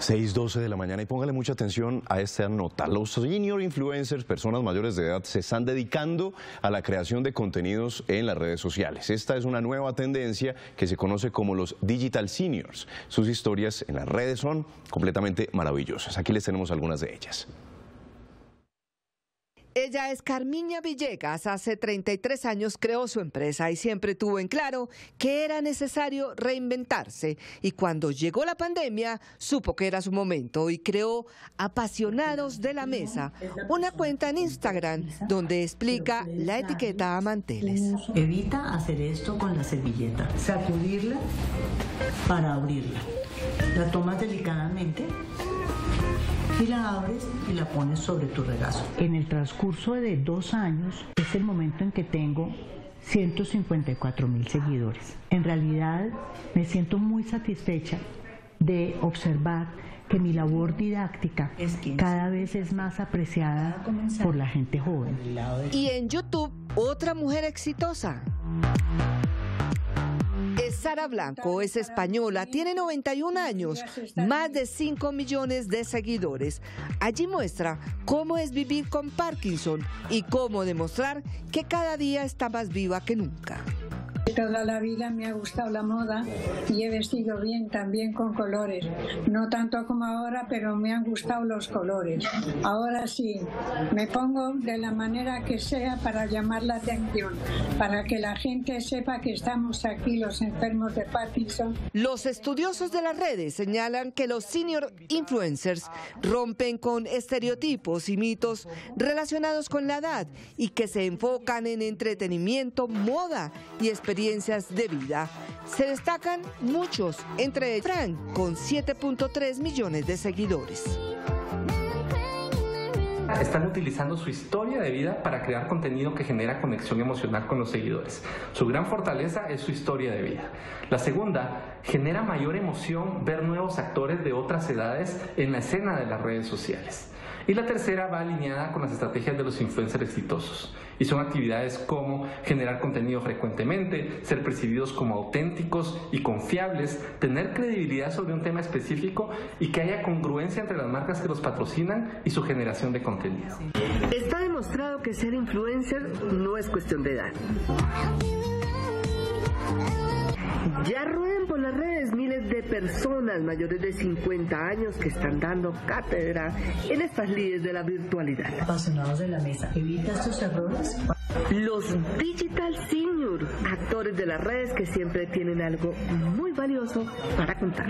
6.12 de la mañana y póngale mucha atención a esta nota. Los senior influencers, personas mayores de edad, se están dedicando a la creación de contenidos en las redes sociales. Esta es una nueva tendencia que se conoce como los digital seniors. Sus historias en las redes son completamente maravillosas. Aquí les tenemos algunas de ellas. Ella es Carmiña Villegas. Hace 33 años creó su empresa y siempre tuvo en claro que era necesario reinventarse. Y cuando llegó la pandemia, supo que era su momento y creó Apasionados de la Mesa, una cuenta en Instagram donde explica la etiqueta a manteles. Evita hacer esto con la servilleta. Sacudirla para abrirla. La tomas delicadamente y la abres y la pones sobre tu regazo. En el transcurso de dos años es el momento en que tengo 154 mil seguidores. En realidad me siento muy satisfecha de observar que mi labor didáctica cada vez es más apreciada por la gente joven. Y en YouTube, otra mujer exitosa. Sara Blanco es española, tiene 91 años, más de 5 millones de seguidores. Allí muestra cómo es vivir con Parkinson y cómo demostrar que cada día está más viva que nunca. Toda la vida me ha gustado la moda y he vestido bien también con colores. No tanto como ahora, pero me han gustado los colores. Ahora sí, me pongo de la manera que sea para llamar la atención, para que la gente sepa que estamos aquí los enfermos de Parkinson. Los estudiosos de las redes señalan que los senior influencers rompen con estereotipos y mitos relacionados con la edad y que se enfocan en entretenimiento, moda y experiencia de vida. Se destacan muchos, entre Frank, con 7.3 millones de seguidores. Están utilizando su historia de vida para crear contenido que genera conexión emocional con los seguidores. Su gran fortaleza es su historia de vida. La segunda, genera mayor emoción ver nuevos actores de otras edades en la escena de las redes sociales. Y la tercera va alineada con las estrategias de los influencers exitosos. Y son actividades como generar contenido frecuentemente, ser percibidos como auténticos y confiables, tener credibilidad sobre un tema específico y que haya congruencia entre las marcas que los patrocinan y su generación de contenido. Está demostrado que ser influencer no es cuestión de edad. Ya rueden por las redes miles de personas mayores de 50 años que están dando cátedra en estas líderes de la virtualidad. Apasionados de la mesa, evita estos errores. Los Digital Senior, actores de las redes que siempre tienen algo muy valioso para contar.